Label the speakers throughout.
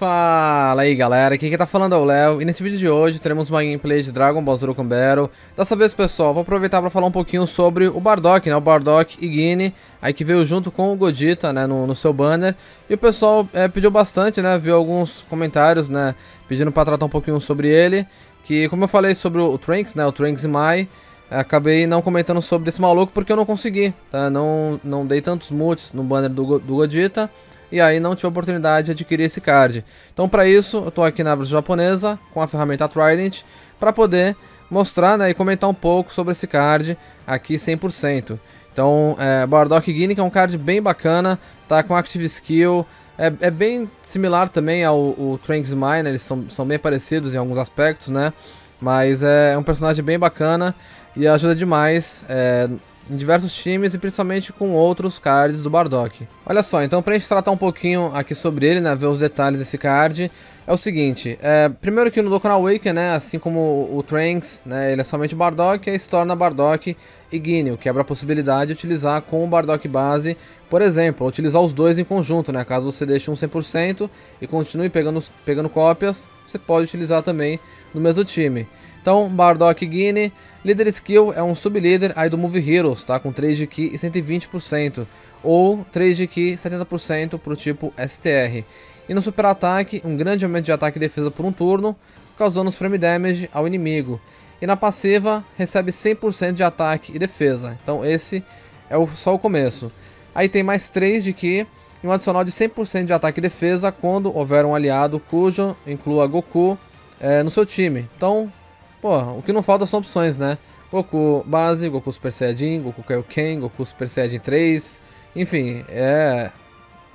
Speaker 1: Fala aí galera, aqui quem tá falando é o Léo. E nesse vídeo de hoje teremos uma gameplay de Dragon Ball Zero Battle. Dessa vez pessoal, vou aproveitar para falar um pouquinho sobre o Bardock, né, o Bardock Igni Aí que veio junto com o Godita, né, no, no seu banner. E o pessoal é, pediu bastante, né, viu alguns comentários, né, pedindo para tratar um pouquinho sobre ele. Que como eu falei sobre o Trunks, né, o Trunks Mai Acabei não comentando sobre esse maluco porque eu não consegui, tá, não, não dei tantos multis no banner do, do Godita e aí não tive a oportunidade de adquirir esse card. Então para isso eu estou aqui na versão japonesa com a ferramenta Trident para poder mostrar né, e comentar um pouco sobre esse card aqui 100%. Então é, Bardock Guinea é um card bem bacana, tá com Active Skill, é, é bem similar também ao, ao Trunks Mine, eles são, são bem parecidos em alguns aspectos, né? Mas é um personagem bem bacana e ajuda demais é, em diversos times e principalmente com outros cards do Bardock. Olha só, então pra gente tratar um pouquinho aqui sobre ele, né, ver os detalhes desse card, é o seguinte, é, primeiro que no Dokkan Awaken, né, assim como o, Trunks, né, ele é somente Bardock, aí se torna Bardock e Guinea, o que abre a possibilidade de utilizar com o Bardock base, por exemplo, utilizar os dois em conjunto, né, caso você deixe um 100% e continue pegando, pegando cópias, você pode utilizar também no mesmo time. Então, Bardock Guinea, líder skill é um sublíder aí do Move Heroes, tá? Com 3 de Ki e 120%, ou 3 de Ki 70% para o tipo STR. E no super ataque, um grande aumento de ataque e defesa por um turno, causando frame damage ao inimigo. E na passiva, recebe 100% de ataque e defesa. Então esse é o, só o começo. Aí tem mais 3 de Ki e um adicional de 100% de ataque e defesa quando houver um aliado cujo inclua Goku é, no seu time. Então Pô, o que não falta são opções, né? Goku base, Goku Super Saiyajin, Goku Kaioken, Goku Super Saiyajin 3, enfim, é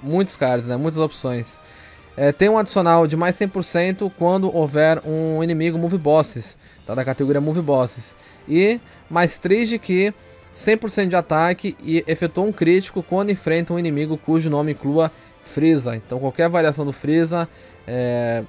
Speaker 1: muitos cards, né? Muitas opções. É, tem um adicional de mais 100% quando houver um inimigo Move Bosses, tá? Da categoria Move Bosses. E mais 3 de que 100% de ataque e efetua um crítico quando enfrenta um inimigo cujo nome inclua Freeza. Então qualquer variação do Freeza é,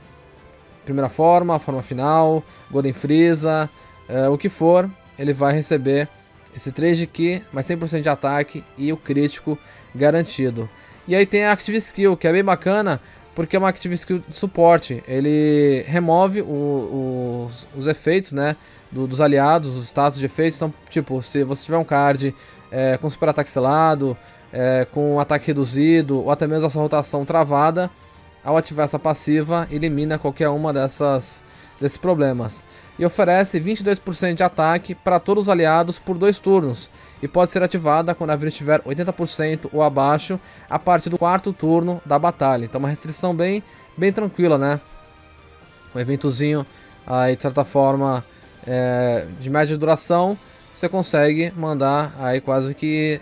Speaker 1: primeira forma, forma final, Golden Freeza, é, o que for, ele vai receber esse 3 de Ki, mais 100% de ataque e o crítico garantido. E aí tem a Active Skill, que é bem bacana, porque é uma Active Skill de suporte. Ele remove o, os, os, efeitos né, do, dos aliados, os status de efeitos. Então, tipo, se você tiver um card é, com super ataque selado, é, com ataque reduzido, ou até mesmo a sua rotação travada, ao ativar essa passiva, elimina qualquer uma dessas desses problemas. E oferece 22% de ataque para todos os aliados por dois turnos. E pode ser ativada quando a vida estiver 80% ou abaixo a partir do quarto turno da batalha. Então uma restrição bem, bem tranquila, né? Um eventozinho aí de certa forma é, de média duração, você consegue mandar aí quase que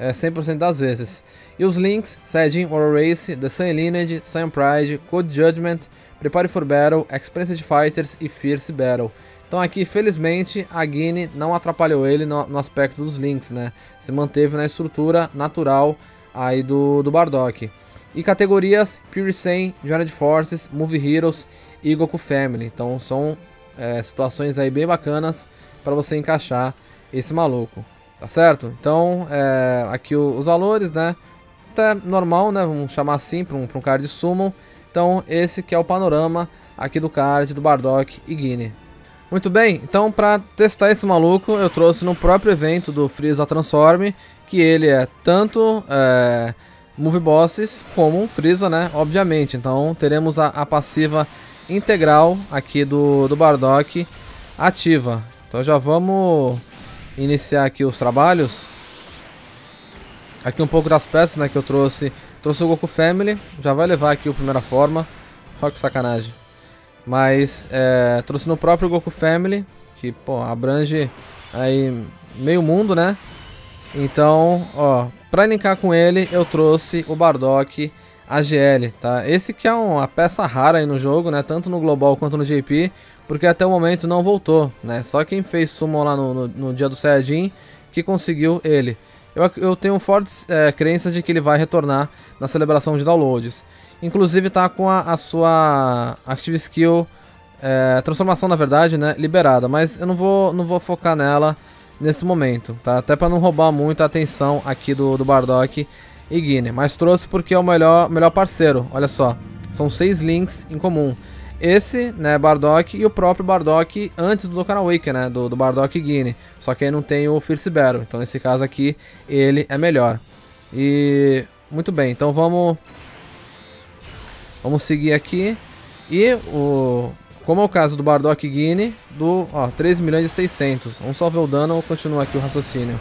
Speaker 1: é, 100% das vezes. E os links, Saiyajin War Race, The Sun Lineage, Sun Pride, Code Judgment, Prepare for Battle, Experienced Fighters e Fierce Battle. Então aqui, felizmente, a Guine não atrapalhou ele no, no, aspecto dos links, né? Se manteve na estrutura natural aí do, do Bardock. E categorias Pure 100, Journey Forces, Movie Heroes e Goku Family. Então são é, situações aí bem bacanas para você encaixar esse maluco. Tá certo? Então, é, aqui o, os valores, né? Até normal, né? Vamos chamar assim para um, um card de summon. Então, esse que é o panorama aqui do card do Bardock e Guine. Muito bem, então para testar esse maluco, eu trouxe no próprio evento do Freeza Transform, que ele é tanto é, Move Bosses como um Freeza, né? Obviamente. Então, teremos a, a passiva integral aqui do, do Bardock ativa. Então já vamos iniciar aqui os trabalhos. Aqui um pouco das peças né, que eu trouxe. Trouxe o Goku Family, já vai levar aqui o primeira forma. Olha que sacanagem. Mas é, trouxe no próprio Goku Family, que pô, abrange aí meio mundo, né? Então, ó, pra linkar com ele, eu trouxe o Bardock AGL, tá? Esse que é uma peça rara aí no jogo, né? Tanto no Global quanto no JP porque até o momento não voltou, né? Só quem fez summon lá no, no, no dia do Saiyajin que conseguiu ele. Eu, eu tenho fortes é, crenças de que ele vai retornar na celebração de downloads. Inclusive tá com a, a sua Active Skill, é, transformação na verdade, né, liberada. Mas eu não vou, não vou focar nela nesse momento, tá? Até para não roubar muito a atenção aqui do, do Bardock e Guine. Mas trouxe porque é o melhor, melhor parceiro, olha só. São seis links em comum. Esse, né, Bardock e o próprio Bardock antes do Dokkan Awaken, né, do, do Bardock Guine. Só que aí não tem o Fierce Battle, então nesse caso aqui ele é melhor. E muito bem, então vamos vamos seguir aqui e o como é o caso do Bardock Guine, do ó, 3 milhões e 600. Vamos só ver o dano ou continua aqui o raciocínio.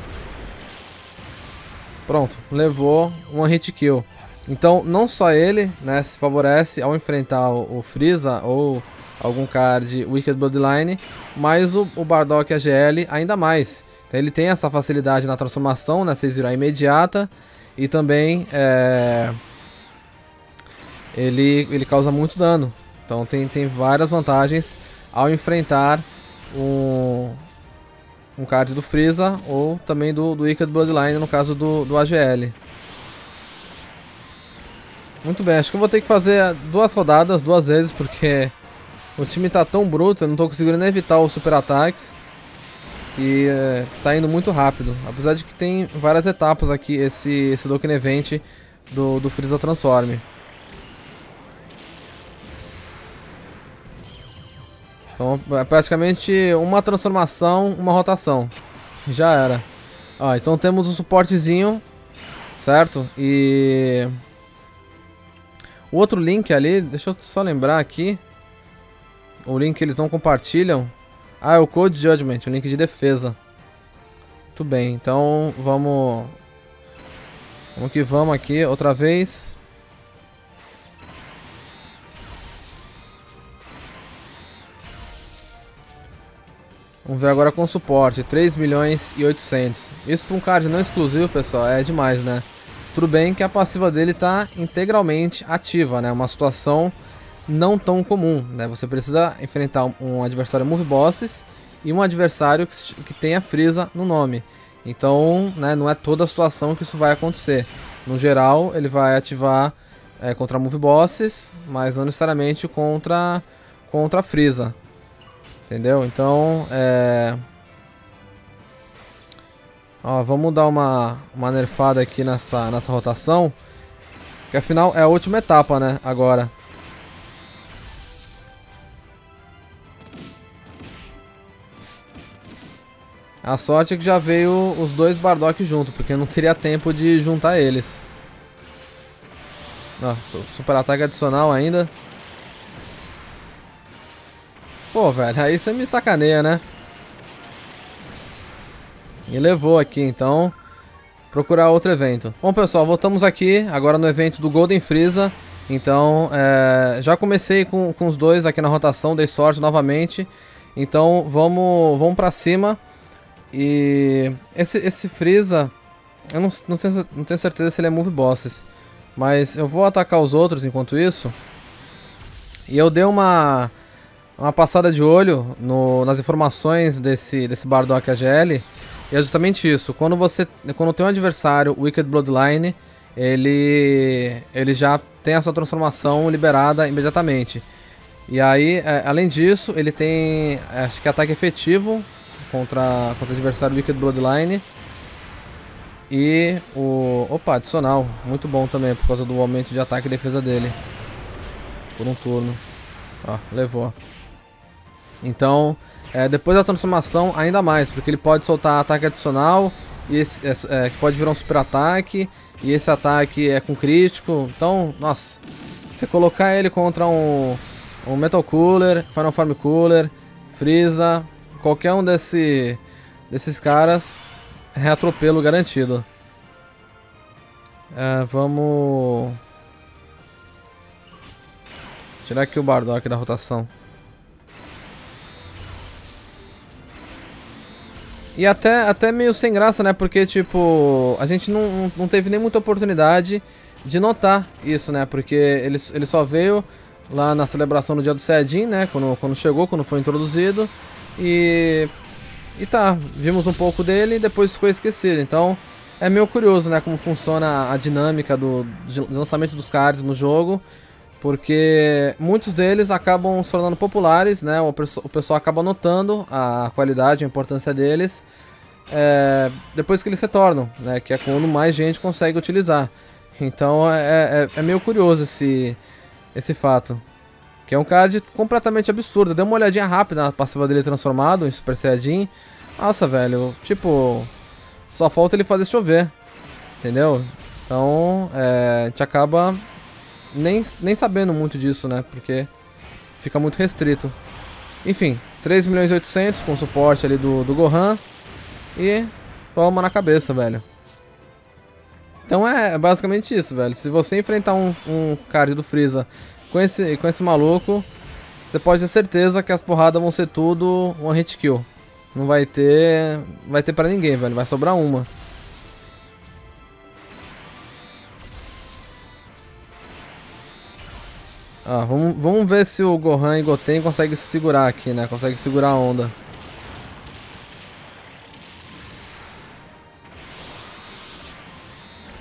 Speaker 1: Pronto, levou uma hit kill. Então, não só ele, né, se favorece ao enfrentar o, Freeza ou algum card Wicked Bloodline, mas o, o Bardock AGL ainda mais. Então, ele tem essa facilidade na transformação, né, 6 virar imediata, e também é, ele, ele causa muito dano. Então, tem, tem várias vantagens ao enfrentar um, um card do Freeza ou também do, do Wicked Bloodline, no caso do, do AGL. Muito bem, acho que eu vou ter que fazer duas rodadas, duas vezes, porque o time tá tão bruto, eu não tô conseguindo evitar os super ataques. E é, tá indo muito rápido. Apesar de que tem várias etapas aqui, esse, esse Dokkan Event do, do Freeza Transform. Então é praticamente uma transformação, uma rotação. Já era. Ó, então temos um suportezinho, certo? E... O outro link ali, deixa eu só lembrar aqui. O link que eles não compartilham. Ah, é o Code Judgment, o link de defesa. Muito bem, então vamos... Vamos que vamos aqui, outra vez. Vamos ver agora com suporte, 3 milhões e 800. Isso para um card não exclusivo, pessoal, é demais, né? Tudo bem que a passiva dele está integralmente ativa, né? Uma situação não tão comum, né? Você precisa enfrentar um adversário move bosses e um adversário que, que tenha Freeza no nome. Então, né, não é toda a situação que isso vai acontecer. No geral, ele vai ativar é, contra move bosses, mas não necessariamente contra, contra Freeza. Entendeu? Então, é... Ó, vamos dar uma, uma nerfada aqui nessa, nessa rotação. Que afinal é a última etapa, né? Agora. A sorte é que já veio os dois Bardock junto, porque não teria tempo de juntar eles. Ó, super ataque adicional ainda. Pô, velho, aí você me sacaneia, né? E levou aqui, então. Procurar outro evento. Bom, pessoal, voltamos aqui agora no evento do Golden Freeza. Então, é, já comecei com, com os dois aqui na rotação, dei sorte novamente. Então, vamos, vamos pra cima. E esse, esse Freeza, eu não, não, tenho, não tenho certeza se ele é Move Bosses. Mas eu vou atacar os outros enquanto isso. E eu dei uma uma passada de olho no, nas informações desse, desse Bardock AGL. E é justamente isso. Quando você quando tem um adversário, Wicked Bloodline, ele, ele já tem a sua transformação liberada imediatamente. E aí, é, além disso, ele tem acho que ataque efetivo contra, contra o adversário Wicked Bloodline. E o. Opa, adicional. Muito bom também, por causa do aumento de ataque e defesa dele. Por um turno. Ó, levou. Então, é, depois da transformação, ainda mais, porque ele pode soltar ataque adicional, e esse, é, é, pode virar um super ataque, e esse ataque é com crítico. Então, nossa, você colocar ele contra um, um Metal Cooler, Final Form Cooler, Freeza, qualquer um desse, desses caras, é atropelo garantido. É, vamos... Tirar aqui o Bardock da rotação. E até, até meio sem graça, né? Porque, tipo, a gente não, não teve nem muita oportunidade de notar isso, né? Porque ele, ele só veio lá na celebração do dia do Saiyajin, né? Quando, quando chegou, quando foi introduzido. E. E tá, vimos um pouco dele e depois ficou esquecido. Então é meio curioso, né? Como funciona a dinâmica do, do lançamento dos cards no jogo porque muitos deles acabam se tornando populares, né? O, o pessoal acaba notando a qualidade, a importância deles é, depois que eles se tornam, né? Que é quando mais gente consegue utilizar. Então é, é, é meio curioso esse, esse fato. Que é um card completamente absurdo. Dê uma olhadinha rápida na passiva dele transformado em Super Saiyajin. Nossa, velho, tipo... Só falta ele fazer chover. Entendeu? Então, é, a gente acaba nem, nem sabendo muito disso, né? Porque fica muito restrito. Enfim, 3 milhões e 800 com suporte ali do, do Gohan. E toma na cabeça, velho. Então é basicamente isso, velho. Se você enfrentar um, um card do Freeza com esse, com esse maluco, você pode ter certeza que as porradas vão ser tudo one hit kill. Não vai ter. Vai ter pra ninguém, velho. Vai sobrar uma. Ah, vamos, vamos ver se o Gohan e Goten conseguem se segurar aqui, né? Consegue segurar a onda.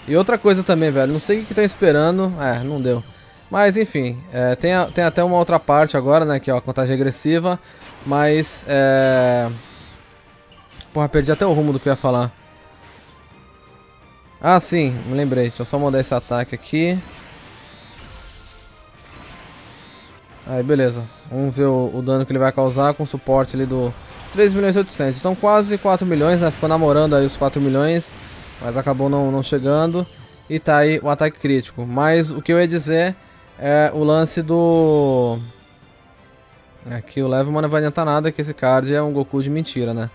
Speaker 1: E outra coisa também, velho. Não sei o que estão esperando. É, não deu. Mas, enfim. É, tem, a, tem até uma outra parte agora, né? Que é a contagem regressiva. Mas, é... Porra, perdi até o rumo do que eu ia falar. Ah, sim. Me lembrei. Deixa eu só mandar esse ataque aqui. Aí, beleza. Vamos ver o, o, dano que ele vai causar com o suporte ali do 3 milhões e 800. Então quase 4 milhões, né? Ficou namorando aí os 4 milhões, mas acabou não, não chegando. E tá aí o ataque crítico. Mas o que eu ia dizer é o lance do... Aqui o Levelman não vai adiantar nada, que esse card é um Goku de mentira, né?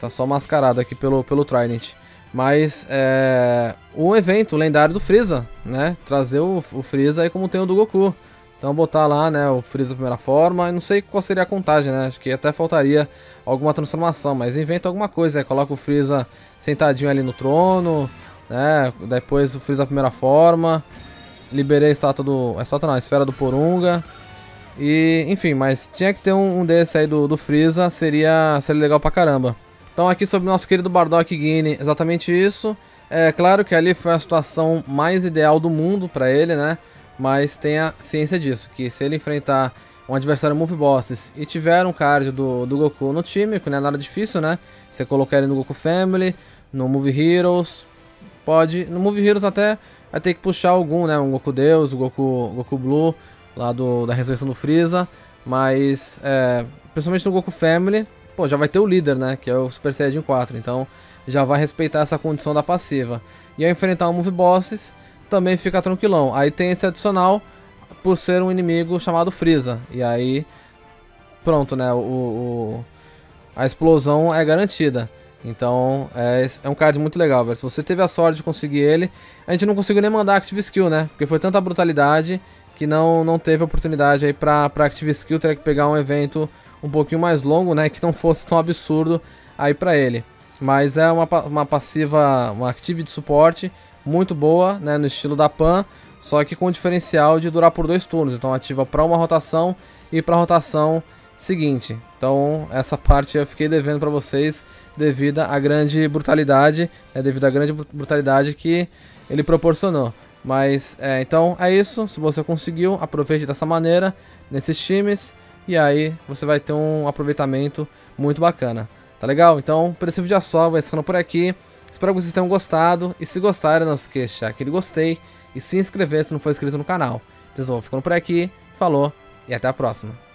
Speaker 1: Tá só mascarado aqui pelo, pelo Trident. Mas é... O evento lendário do Freeza, né? Trazer o, o Freeza aí como tem o do Goku. Então botar lá, né, o Freeza primeira forma, e não sei qual seria a contagem, né, acho que até faltaria alguma transformação, mas inventa alguma coisa, né? coloca o Freeza sentadinho ali no trono, né, depois o Freeza primeira forma, liberei a estátua do, a estátua não, a esfera do Porunga, e enfim, mas tinha que ter um, um desse aí do, do Freeza, seria, seria legal pra caramba. Então aqui sobre o nosso querido Bardock Guine, exatamente isso, é claro que ali foi a situação mais ideal do mundo pra ele, né, mas tenha ciência disso, que se ele enfrentar um adversário Move Bosses e tiver um card do, do Goku no time, que não é nada difícil, né? Você colocar ele no Goku Family, no Move Heroes, pode... No Move Heroes até vai ter que puxar algum, né? Um Goku Deus, o Goku, Goku Blue, lá do, da ressurreição do Freeza, mas é, principalmente no Goku Family, pô, já vai ter o líder, né? Que é o Super Saiyajin 4, então já vai respeitar essa condição da passiva. E ao enfrentar um Move Bosses também fica tranquilão. Aí tem esse adicional por ser um inimigo chamado Freeza. E aí, pronto, né? O, o a explosão é garantida. Então, é, é, um card muito legal, velho. Se você teve a sorte de conseguir ele, a gente não conseguiu nem mandar Active Skill, né? Porque foi tanta brutalidade que não, não teve oportunidade aí pra, pra Active Skill. Teria que pegar um evento um pouquinho mais longo, né? Que não fosse tão absurdo aí pra ele. Mas é uma, uma passiva, uma Active de suporte muito boa, né, no estilo da Pan, só que com o diferencial de durar por dois turnos. Então ativa para uma rotação e para a rotação seguinte. Então essa parte eu fiquei devendo para vocês devido à grande brutalidade, né, devido à grande brutalidade que ele proporcionou. Mas é, então é isso. Se você conseguiu, aproveite dessa maneira nesses times e aí você vai ter um aproveitamento muito bacana. Tá legal? Então, por esse vídeo é só, vai ficando por aqui. Espero que vocês tenham gostado. E se gostaram, não se esqueça de deixar aquele gostei e se inscrever se não for inscrito no canal. Então, vou ficando por aqui. Falou e até a próxima.